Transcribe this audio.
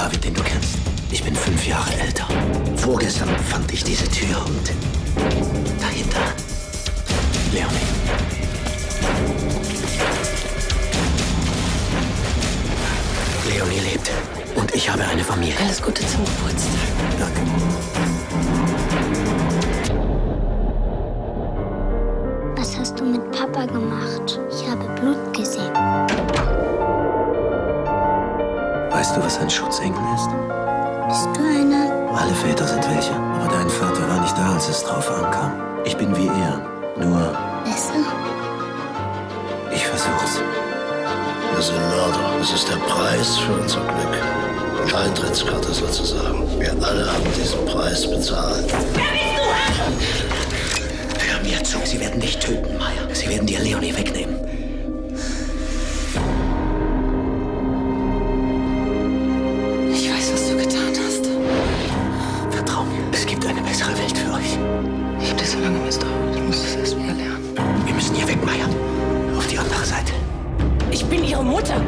David, den du kennst. Ich bin fünf Jahre älter. Vorgestern fand ich diese Tür und dahinter Leonie. Leonie lebt und ich habe eine Familie. Alles Gute zum Geburtstag. Danke. Was hast du mit Papa gemacht? Ich habe Blut gesehen. Weißt du, was ein Schutzengel ist? Bist du einer? Alle Väter sind welche, aber dein Vater war nicht da, als es drauf ankam. Ich bin wie er, nur Besser? ich versuch's. Wir sind Mörder. Das ist der Preis für unser Glück. Die Eintrittskarte sozusagen. Wir alle haben diesen Preis bezahlt. Hör mir zu, sie werden dich töten, Maya. Sie werden dir Leonie wegnehmen. Ich habe das so lange misstraut. Ich muss es erst wieder lernen. Wir müssen hier weg, Meier. Auf die andere Seite. Ich bin Ihre Mutter.